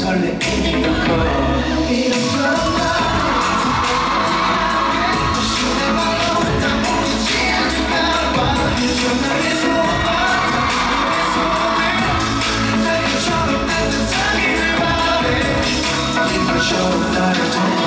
설레이는 걸 이런 걸만 Show that I don't